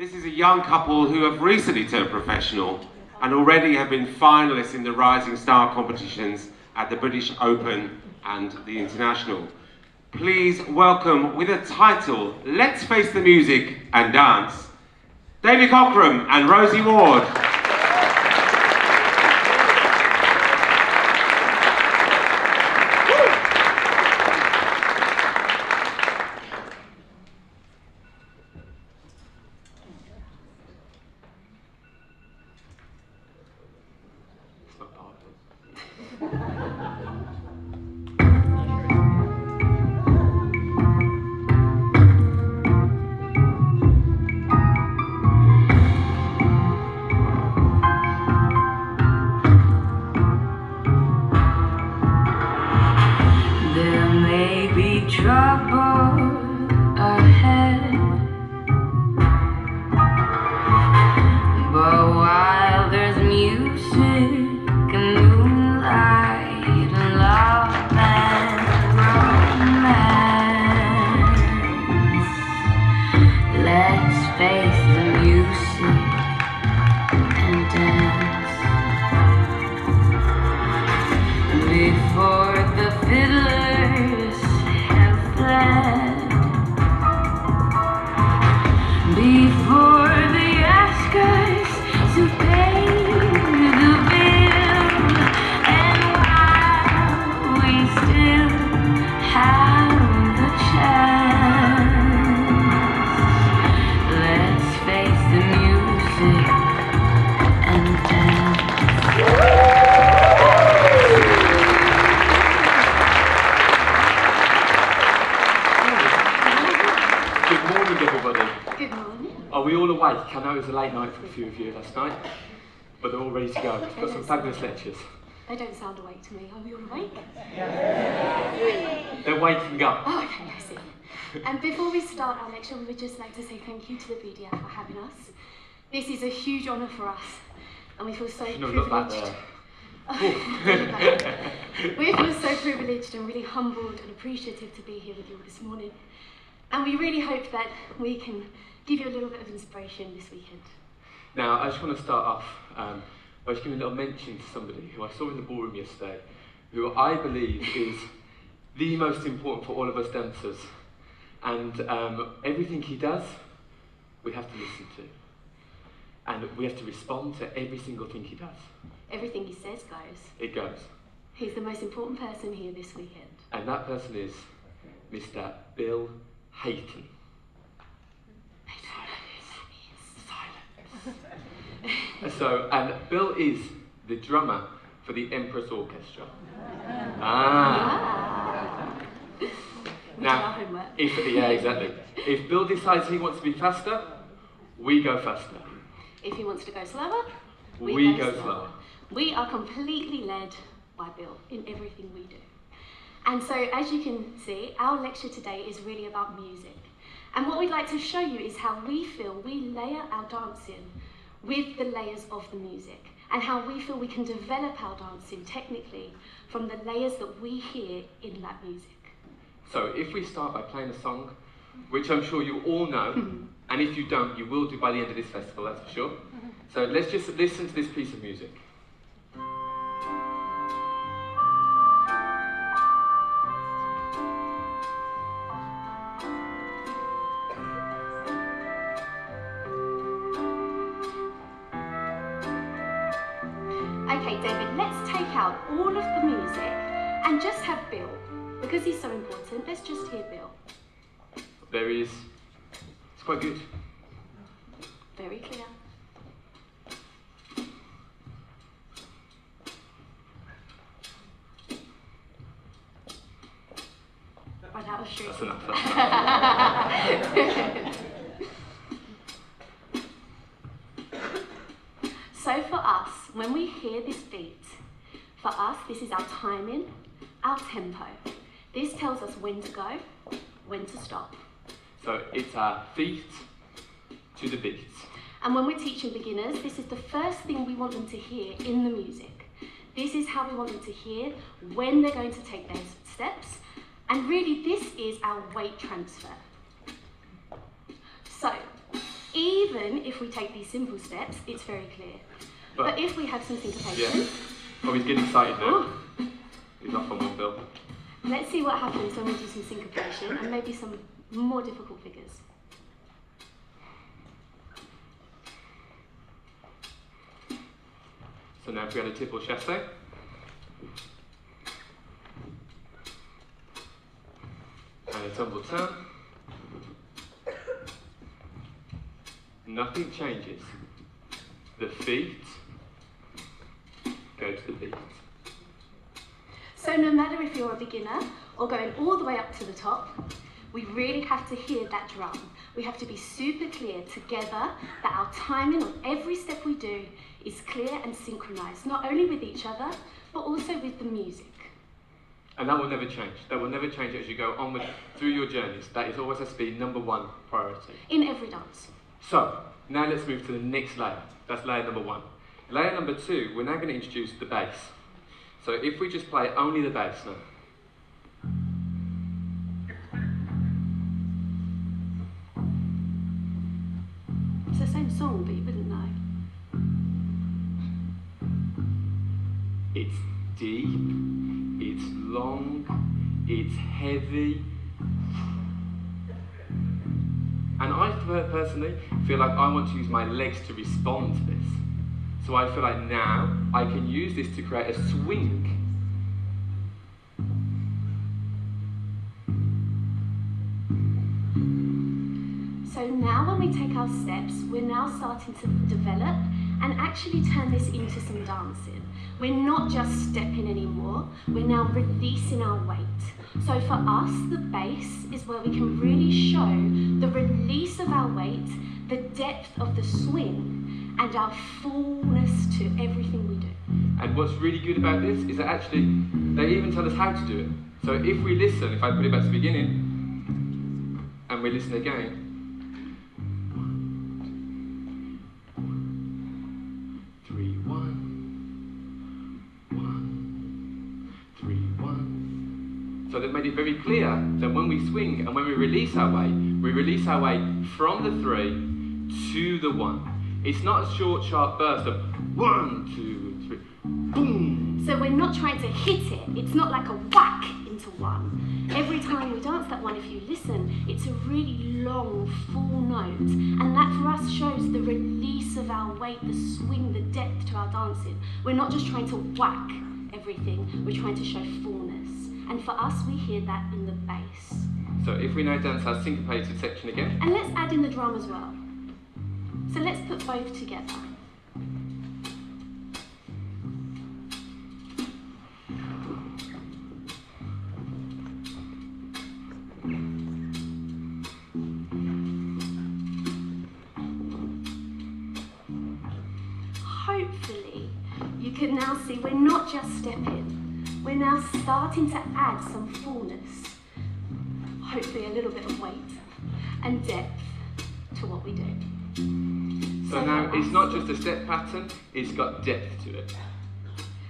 This is a young couple who have recently turned professional and already have been finalists in the Rising Star competitions at the British Open and the International. Please welcome with a title, Let's Face the Music and Dance, David Cockram and Rosie Ward. Fabulous lectures. They don't sound awake to me. Are we all awake? They're waking up. Oh, okay, I see. And before we start our lecture, we would just like to say thank you to the BDF for having us. This is a huge honour for us, and we feel so no, privileged. we feel so privileged and really humbled and appreciative to be here with you all this morning. And we really hope that we can give you a little bit of inspiration this weekend. Now, I just want to start off um, I was giving a little mention to somebody who I saw in the ballroom yesterday, who I believe is the most important for all of us dancers. And um, everything he does, we have to listen to. And we have to respond to every single thing he does. Everything he says goes. It goes. He's the most important person here this weekend. And that person is Mr. Bill Hayton. So, and Bill is the drummer for the Empress Orchestra. Ah. Now, if, yeah, exactly. If Bill decides he wants to be faster, we go faster. If he wants to go slower, we, we go, slower. slower. We are completely led by Bill in everything we do. And so, as you can see, our lecture today is really about music. And what we'd like to show you is how we feel we layer our dancing with the layers of the music and how we feel we can develop our dancing technically from the layers that we hear in that music. So if we start by playing a song, which I'm sure you all know, and if you don't, you will do by the end of this festival, that's for sure. Mm-hmm. So let's just listen to this piece of music. Because he's so important, let's just hear Bill. There he is. It's quite good. Very clear. Right, that was true. That's enough. so for us, when we hear this beat, for us, this is our timing, our tempo. This tells us when to go, when to stop. So it's our feet to the beat. And when we're teaching beginners, this is the first thing we want them to hear in the music. This is how we want them to hear when they're going to take their steps. And really, this is our weight transfer. So, even if we take these simple steps, it's very clear. But, But, if we have some syncopation, yeah. Oh, he's getting excited now. oh, He's off on one, Bill. let's see what happens when we do some syncopation and maybe some more difficult figures. So now if we had a tipple chasse. And a tumble turn. Nothing changes. The feet go to the beat. So no matter if you're a beginner or going all the way up to the top, we really have to hear that drum. We have to be super clear together that our timing on every step we do is clear and synchronized, not only with each other, but also with the music. And that will never change. That will never change as you go onward through your journeys. That is always has to be number one priority. In every dance. So, now let's move to the next layer. That's layer number one. Layer number two, we're now going to introduce the bass. So if we just play only the bass now. It's the same song, but you wouldn't know. It's deep, it's long, it's heavy. And I personally feel like I want to use my legs to respond to this. So I feel like now I can use this to create a swing. So now when we take our steps, we're now starting to develop and actually turn this into some dancing. We're not just stepping anymore, we're now releasing our weight. So for us, the bass is where we can really show the release of our weight, the depth of the swing, and our fullness to everything we do. And what's really good about this is that actually they even tell us how to do it. So if we listen, if I put it back to the beginning, and we listen again. So they've made it very clear that when we swing and when we release our weight, we release our weight from the three to the one. It's not a short, sharp burst of one, two, three, boom. So we're not trying to hit it. It's not like a whack into one. Every time we dance that one, if you listen, it's a really long, full note. And that for us shows the release of our weight, the swing, the depth to our dancing. We're not just trying to whack everything, we're trying to show fullness. And for us, we hear that in the bass. So if we now dance our syncopated section again, And let's add in the drum as well. So let's put both together. Hopefully, you can now see we're not just stepping, we're now starting to add some fullness. Hopefully, a little bit of weight and depth to what we do. So now it's not just a step pattern, it's got depth to it.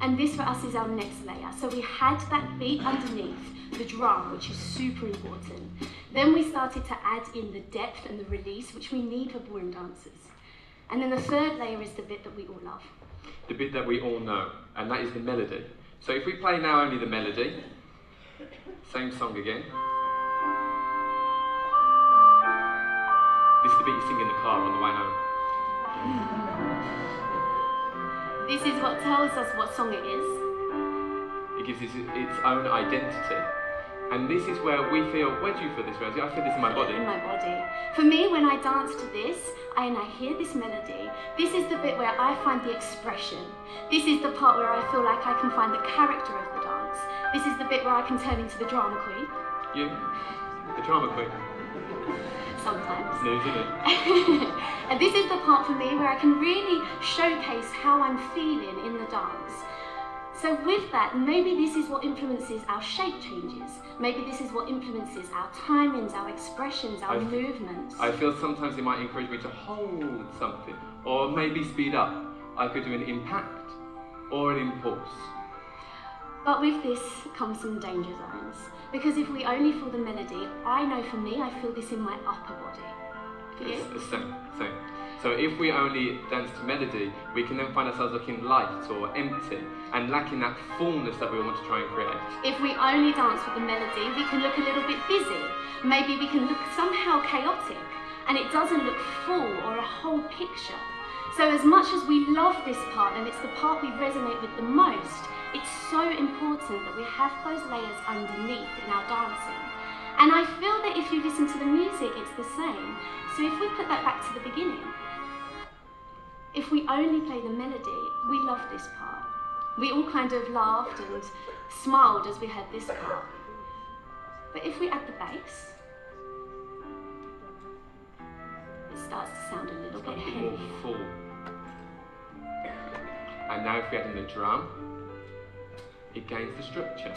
And this for us is our next layer. So we had that beat underneath, the drum, which is super important. Then we started to add in the depth and the release, which we need for ballroom dancers. And then the third layer is the bit that we all love. The bit that we all know, and that is the melody. So if we play now only the melody, same song again. This is the bit you sing in the car on the way home. This is what tells us what song it is. It gives it its own identity. And this is where we feel, where do you feel this, Rosie? I feel this in my body. In my body. For me, when I dance to this and I hear this melody, this is the bit where I find the expression. This is the part where I feel like I can find the character of the dance. This is the bit where I can turn into the drama queen. You? The drama queen. Sometimes. It? and this is the part for me where I can really showcase how I'm feeling in the dance. So with that, maybe this is what influences our shape changes. Maybe this is what influences our timings, our expressions, our I- movements. I feel sometimes it might encourage me to hold something, or maybe speed up. I could do an impact or an impulse. But with this comes some danger zones. Because if we only feel the melody, I know for me, I feel this in my upper body. For you? It's the same, same. So if we only dance to melody, we can then find ourselves looking light or empty and lacking that fullness that we want to try and create. If we only dance with the melody, we can look a little bit busy. Maybe we can look somehow chaotic and it doesn't look full or a whole picture. So as much as we love this part and it's the part we resonate with the most, it's so important that we have those layers underneath in our dancing. And I feel that if you listen to the music, it's the same. So if we put that back to the beginning, if we only play the melody, we love this part. We all kind of laughed and smiled as we heard this part. But if we add the bass, it starts to sound a little bit More heavy. full. And now if we add in the drum, it gains the structure.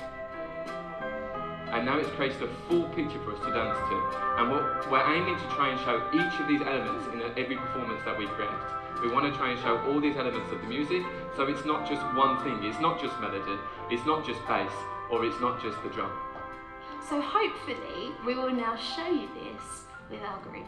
And now it's created a full picture for us to dance to. And what we're aiming to try and show each of these elements in every performance that we create. We want to try and show all these elements of the music, so it's not just one thing, it's not just melody, it's not just bass, or it's not just the drum. So hopefully we will now show you this with our group.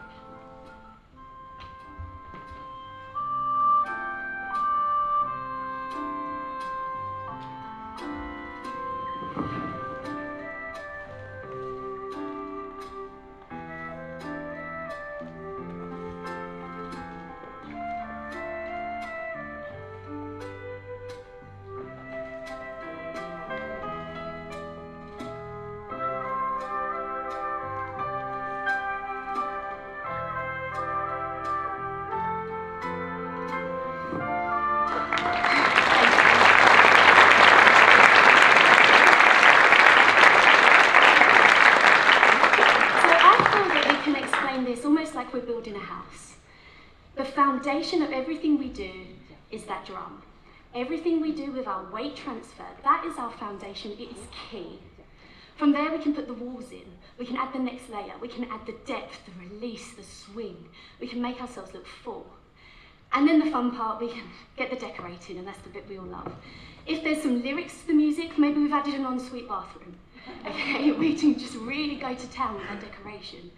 Foundation of everything we do is that drum. Everything we do with our weight transfer, that is our foundation, it is key. From there we can put the walls in, we can add the next layer, we can add the depth, the release, the swing, we can make ourselves look full. And then the fun part, we can get the decorating, and that's the bit we all love. If there's some lyrics to the music, maybe we've added an ensuite bathroom. Okay, we can just really go to town with our decoration.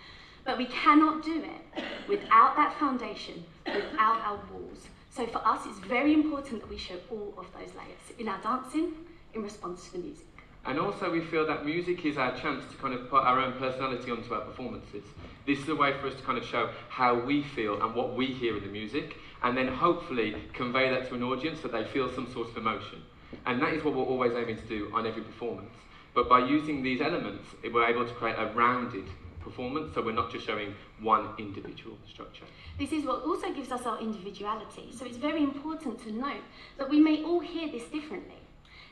But we cannot do it without that foundation, without our walls. So for us, it's very important that we show all of those layers in our dancing, in response to the music. And also, we feel that music is our chance to kind of put our own personality onto our performances. This is a way for us to kind of show how we feel and what we hear in the music, and then hopefully convey that to an audience so they feel some sort of emotion. And that is what we're always aiming to do on every performance. But by using these elements, we're able to create a rounded performance, so we're not just showing one individual structure. This is what also gives us our individuality. So it's very important to note that we may all hear this differently.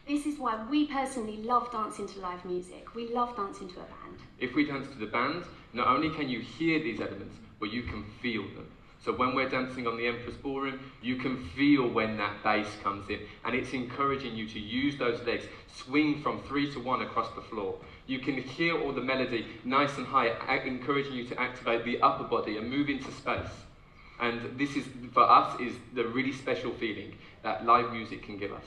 This is why we personally love dancing to live music. We love dancing to a band. If we dance to the band, not only can you hear these elements, but you can feel them. So when we're dancing on the Empress Ballroom, you can feel when that bass comes in, and it's encouraging you to use those legs, swing from three to one across the floor. You can hear all the melody nice and high, encouraging you to activate the upper body and move into space. And this is, for us, is the really special feeling that live music can give us.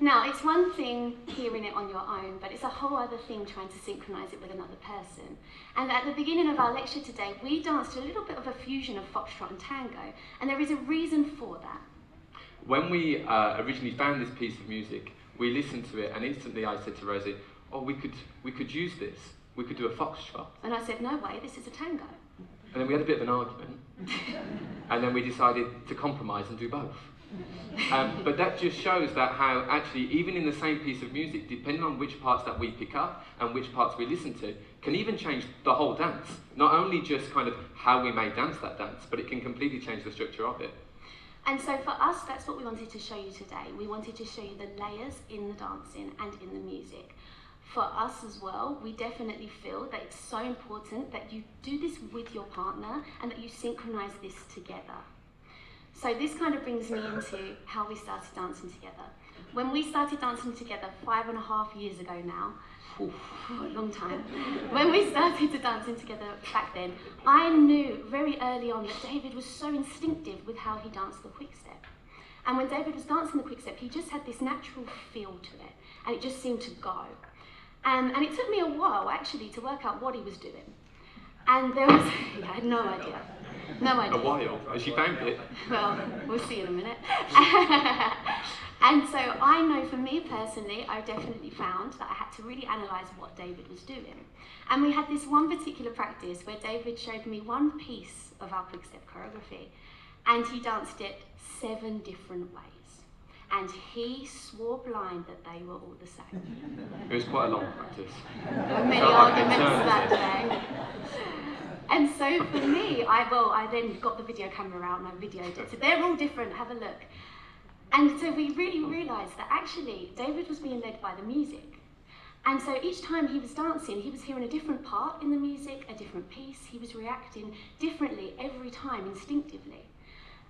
Now, it's one thing hearing it on your own, but it's a whole other thing trying to synchronize it with another person. And at the beginning of our lecture today, we danced a little bit of a fusion of foxtrot and tango, and there is a reason for that. When we uh, originally found this piece of music, we listened to it, and instantly I said to Rosie, "Oh, we could we could use this. We could do a foxtrot." And I said, no way, this is a tango. And then we had a bit of an argument, and then we decided to compromise and do both. Um, but that just shows that how actually, even in the same piece of music, depending on which parts that we pick up and which parts we listen to, can even change the whole dance. Not only just kind of how we may dance that dance, but it can completely change the structure of it. And so for us, that's what we wanted to show you today. We wanted to show you the layers in the dancing and in the music. For us as well, we definitely feel that it's so important that you do this with your partner and that you synchronize this together. So this kind of brings me into how we started dancing together. When we started dancing together five and a half years ago now, oof, a long time. When we started to dancing together back then, I knew very early on that David was so instinctive with how he danced the quick step. And when David was dancing the quick step, he just had this natural feel to it, and it just seemed to go. Um, and it took me a while actually to work out what he was doing. And there was, yeah, I had no idea. No idea. A while. Has she found it? Well, we'll see in a minute. and so I know for me personally, I definitely found that I had to really analyse what David was doing. And we had this one particular practice where David showed me one piece of our quick step choreography and he danced it seven different ways. And he swore blind that they were all the same. It was quite a long practice. There were many arguments that day. And so for me, I well, I then got the video camera out and I videoed it. So they're all different. Have a look. And so we really realised that actually David was being led by the music. And so each time he was dancing, he was hearing a different part in the music, a different piece. He was reacting differently every time, instinctively.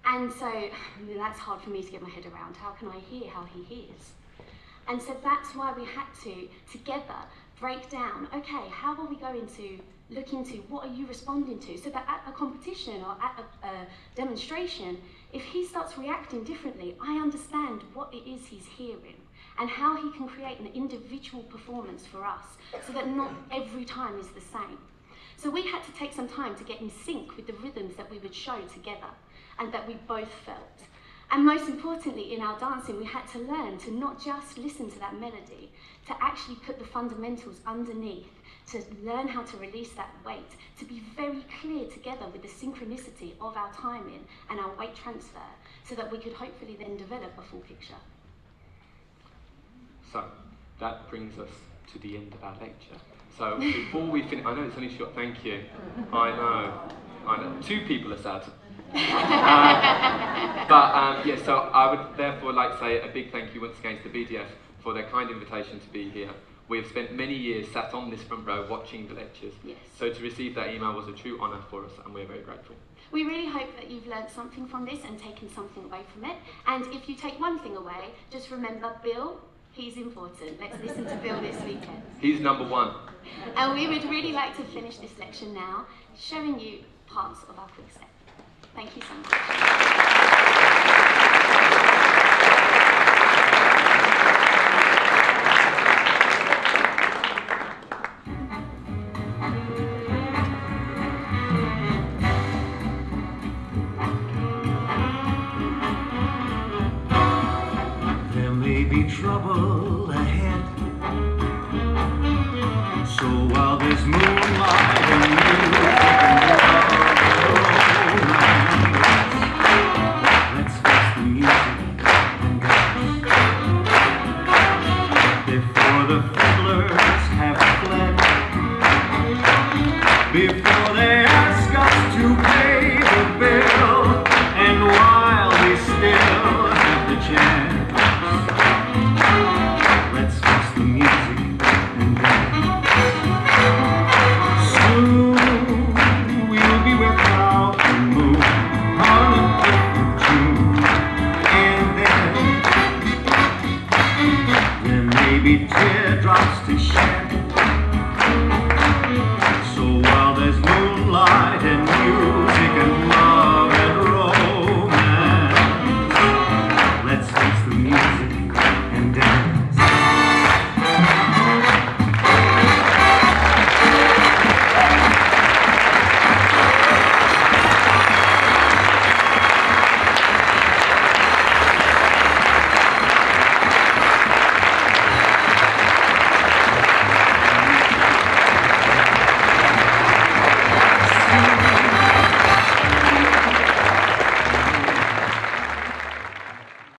And so that's hard for me to get my head around. How can I hear how he hears? And so that's why we had to, together, break down okay, how are we going to look into what are you responding to? So that at a competition or at a, a demonstration, if he starts reacting differently, I understand what it is he's hearing and how he can create an individual performance for us so that not every time is the same. So we had to take some time to get in sync with the rhythms that we would show together and that we both felt. And most importantly, in our dancing, we had to learn to not just listen to that melody, to actually put the fundamentals underneath, to learn how to release that weight, to be very clear together with the synchronicity of our timing and our weight transfer, so that we could hopefully then develop a full picture. So that brings us to the end of our lecture. So before we finish, I know it's only short. Thank you. I know. I know. Two people are sad. Uh, but um, yeah, so I would therefore like to say a big thank you once again to the BDF for their kind invitation to be here. We have spent many years sat on this front row watching the lectures. Yes. So to receive that email was a true honour for us, and we're very grateful. We really hope that you've learned something from this and taken something away from it. And if you take one thing away, just remember Bill, he's important. Let's listen to Bill this weekend. He's number one. And we would really like to finish this lecture now, showing you parts of our quick step. Thank you so much. Canada.